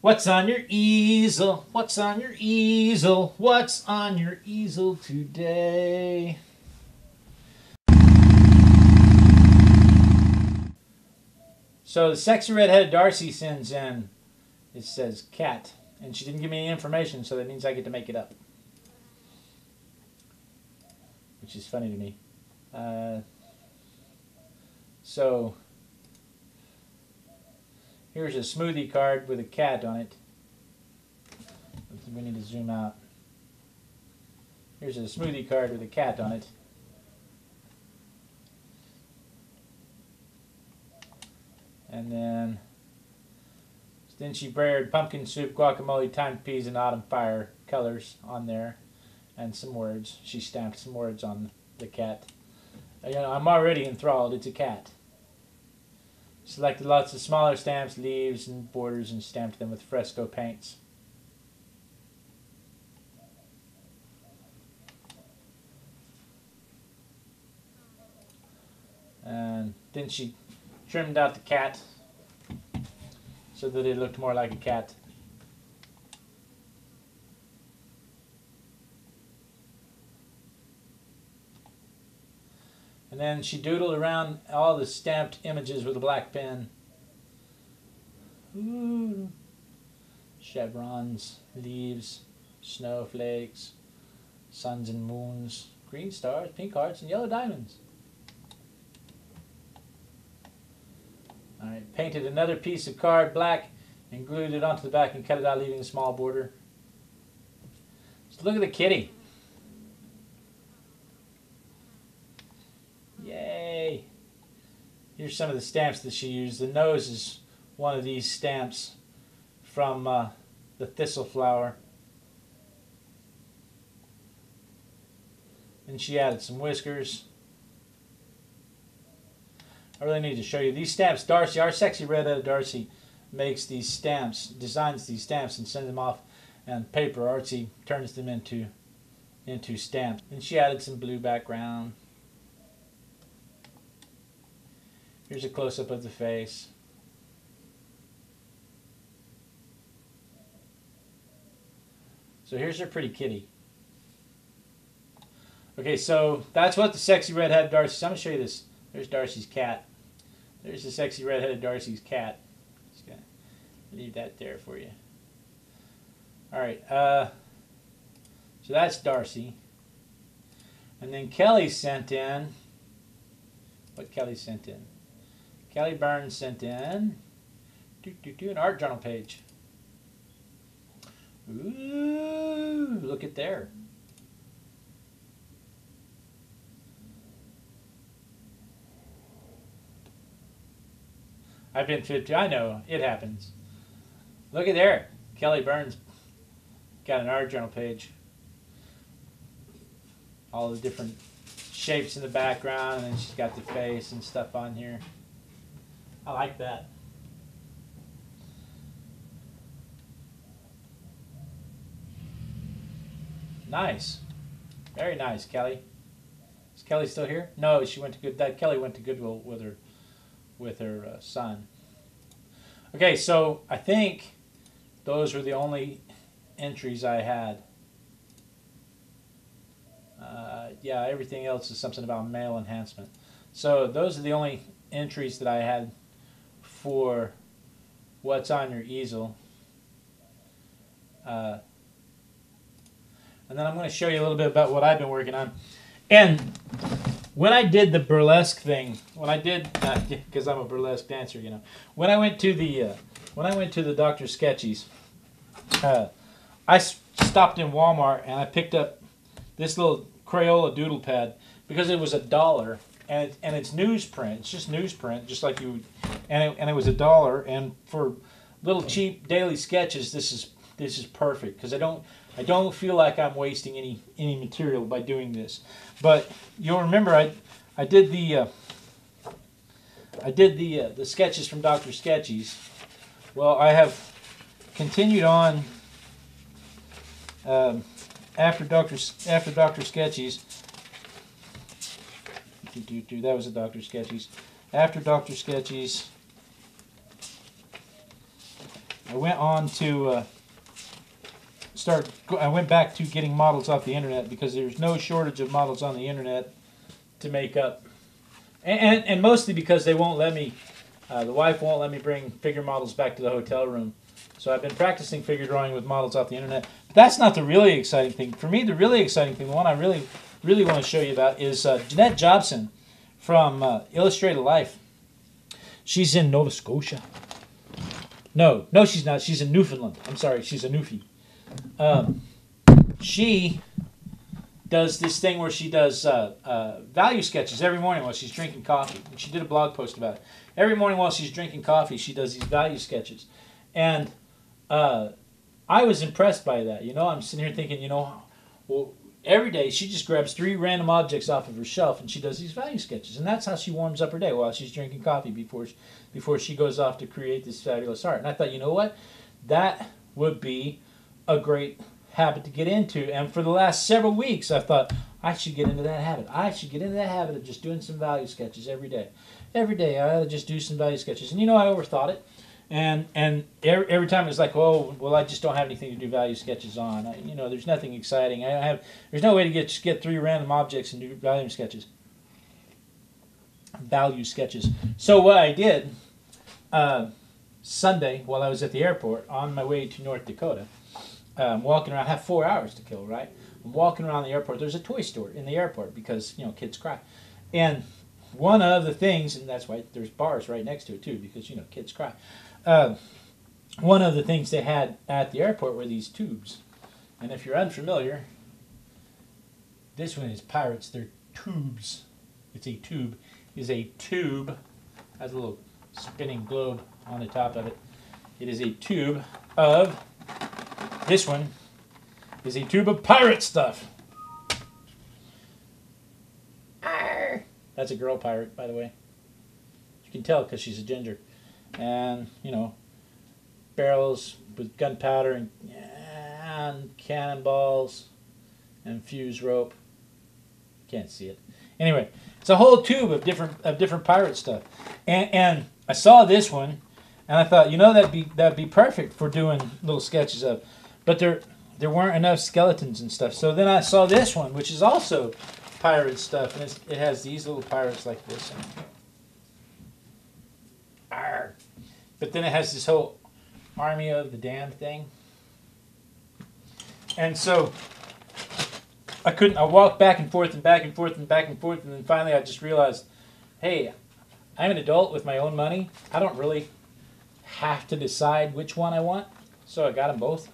What's on your easel? What's on your easel? What's on your easel today? So the sexy redheaded Darcy sends in, it says cat. And she didn't give me any information, so that means I get to make it up. Which is funny to me. Uh, so here's a smoothie card with a cat on it. We need to zoom out. Here's a smoothie card with a cat on it. And then she brayered pumpkin soup, guacamole, timed peas, and autumn fire colors on there, and some words. She stamped some words on the cat. You know, I'm already enthralled. It's a cat. Selected lots of smaller stamps, leaves, and borders, and stamped them with fresco paints. And then she trimmed out the cat so that it looked more like a cat. And then she doodled around all the stamped images with a black pen. Ooh. Chevrons, leaves, snowflakes, suns and moons, green stars, pink hearts, and yellow diamonds. Alright, painted another piece of card black and glued it onto the back and cut it out leaving a small border. So look at the kitty. Yay! Here's some of the stamps that she used. The nose is one of these stamps from uh, the thistle flower. And she added some whiskers. I really need to show you these stamps. Darcy, our sexy redheaded Darcy, makes these stamps, designs these stamps, and sends them off And PaperArtsy turns them into into stamps. And she added some blue background. Here's a close up of the face. So here's her pretty kitty. Okay, so that's what the sexy redhead Darcy. So I'm gonna show you this. There's Darcy's cat. There's the sexy redheaded Darcy's cat. Just gonna leave that there for you. All right. Uh, so that's Darcy. And then Kelly sent in. What Kelly sent in? Kelly Byrne's sent in. Do, do, do, an art journal page. Ooh, look at there. I've been 50. I know it happens. Look at there. Kelly Byrne's got an art journal page. All the different shapes in the background, and she's got the face and stuff on here. I like that. Nice. Very nice, Kelly. Is Kelly still here? No, she went to good. That Kelly went to Goodwill with her with her uh, son. Okay, so I think those were the only entries I had. Uh, yeah, everything else is something about male enhancement. So those are the only entries that I had for what's on your easel. Uh, and then I'm going to show you a little bit about what I've been working on. And when I did the burlesque thing, when I did, because uh, I'm a burlesque dancer, you know, when I went to the, uh, when I went to the Dr. Sketchy's, uh, I stopped in Walmart and I picked up this little Crayola doodle pad because it was a dollar and it, and it's newsprint. It's just newsprint, just like you, and it, and it was a dollar. And for little cheap daily sketches, this is this is perfect because I don't I don't feel like I'm wasting any any material by doing this. But you'll remember I I did the uh, I did the uh, the sketches from Dr. Sketchy's. Well, I have continued on um, after Dr. after Dr. Sketchy's. That was a Dr. Sketchy's. After Dr. Sketchy's, I went on to uh, start. I went back to getting models off the internet because there's no shortage of models on the internet to make up, and and, and mostly because they won't let me. Uh, the wife won't let me bring figure models back to the hotel room. So I've been practicing figure drawing with models off the internet. But that's not the really exciting thing. For me, the really exciting thing, the one I really, really want to show you about, is uh, Jeanette Jobson from uh, Illustrated Life. She's in Nova Scotia. No, no, she's not. She's in Newfoundland. I'm sorry, she's a Newfie. Um, she does this thing where she does uh, uh, value sketches every morning while she's drinking coffee. And she did a blog post about it. Every morning while she's drinking coffee, she does these value sketches. And uh, I was impressed by that. You know, I'm sitting here thinking, you know, well, every day she just grabs three random objects off of her shelf and she does these value sketches. And that's how she warms up her day while she's drinking coffee before she, before she goes off to create this fabulous art. And I thought, you know what? That would be a great habit to get into. And for the last several weeks, I thought I should get into that habit. I should get into that habit of just doing some value sketches every day. Every day, I ought to just do some value sketches. And you know, I overthought it. And and every, every time it's like, oh, well, I just don't have anything to do value sketches on. I, you know, there's nothing exciting. I have there's no way to get get three random objects and do value sketches. Value sketches. So what I did uh, Sunday while I was at the airport on my way to North Dakota, I'm walking around. I have four hours to kill, right? I'm walking around the airport. There's a toy store in the airport because you know kids cry, and one of the things, and that's why there's bars right next to it too, because you know kids cry. Uh, one of the things they had at the airport were these tubes, and if you're unfamiliar, this one is pirates. They're tubes. It's a tube. Is a tube. Has a little spinning globe on the top of it. It is a tube of. This one is a tube of pirate stuff. That's a girl pirate, by the way. You can tell because she's a ginger. And, you know, barrels with gunpowder and, and cannonballs and fuse rope. Can't see it. Anyway, it's a whole tube of different of different pirate stuff. And, and I saw this one, and I thought, you know, that'd be that'd be perfect for doing little sketches of. But there there weren't enough skeletons and stuff. So then I saw this one, which is also pirate stuff, and it has these little pirates like this. Arr. But then it has this whole army of the damned thing. And so I couldn't, I walked back and forth and back and forth and back and forth, and then finally I just realized, hey, I'm an adult with my own money. I don't really have to decide which one I want. So I got them both.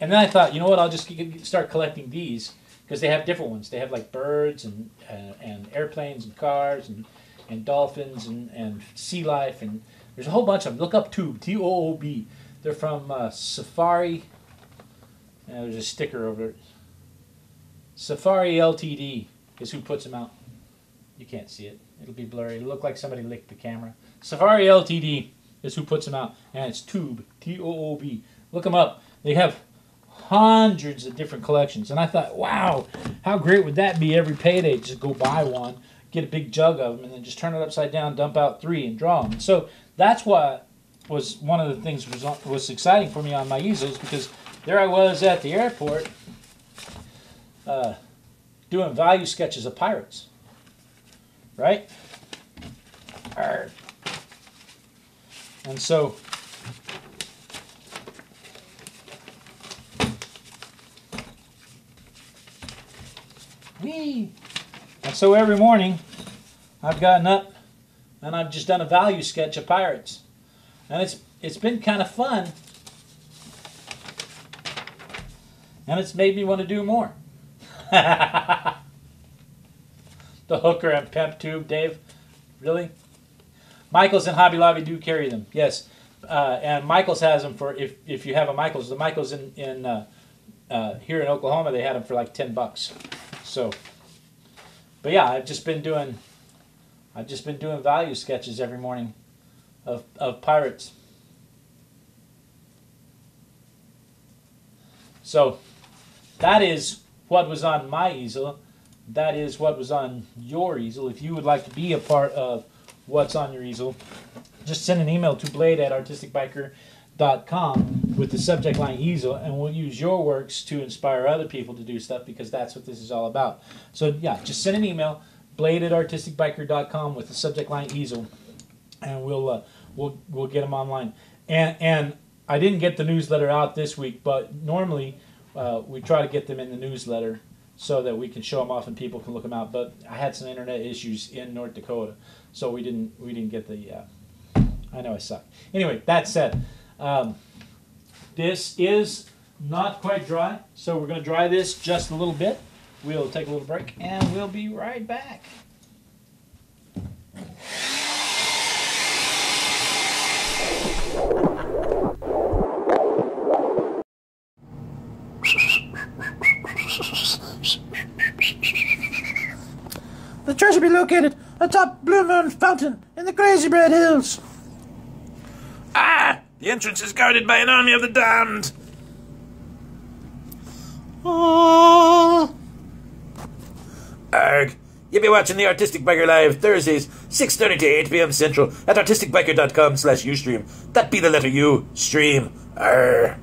And then I thought, you know what, I'll just start collecting these because they have different ones. They have like birds and uh, and airplanes and cars and and dolphins and, and sea life and there's a whole bunch of them. Look up Toob T O O B. They're from uh, Safari. Uh, there's a sticker over it. Safari Ltd is who puts them out. You can't see it. It'll be blurry. It'll look like somebody licked the camera. Safari Ltd is who puts them out, and it's Toob T O O B. Look them up. They have hundreds of different collections. And I thought, wow, how great would that be every payday? Just go buy one, get a big jug of them, and then just turn it upside down, dump out three, and draw them. And so that's what was one of the things was was exciting for me on my easels because there I was at the airport uh, doing value sketches of pirates, right? Arr. And so Whee! And so every morning, I've gotten up and I've just done a value sketch of pirates. And it's it's been kind of fun. And it's made me want to do more. the hooker and pep tube, Dave. Really? Michaels and Hobby Lobby do carry them, yes. Uh, and Michaels has them for if, if you have a Michaels. The Michaels in, in uh, uh, here in Oklahoma, they had them for like 10 bucks. So, but yeah, I've just been doing, I've just been doing value sketches every morning of, of pirates. So that is what was on my easel. That is what was on your easel. If you would like to be a part of what's on your easel, just send an email to blade at artisticbiker.com artisticbiker.com with the subject line easel, and we'll use your works to inspire other people to do stuff because that's what this is all about. So, yeah, just send an email, blade at artisticbiker.com with the subject line easel, and we'll, uh, we'll, we'll get them online. And, and I didn't get the newsletter out this week, but normally uh, we try to get them in the newsletter so that we can show them off and people can look them out. But I had some internet issues in North Dakota, so we didn't we didn't get the. Uh, I know I suck. Anyway, that said, um, this is not quite dry, so we're going to dry this just a little bit. We'll take a little break and we'll be right back. The treasure be located atop Blue Moon Fountain in the Crazy Bread Hills. Ah! The entrance is guarded by an army of the damned! Oh. Arg! You'll be watching the Artistic Biker Live Thursdays, 6.30 to 8 p.m. Central at artisticbiker.com slash Ustream. That be the letter U, stream. Arr.